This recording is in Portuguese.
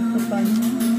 Obrigada, papai.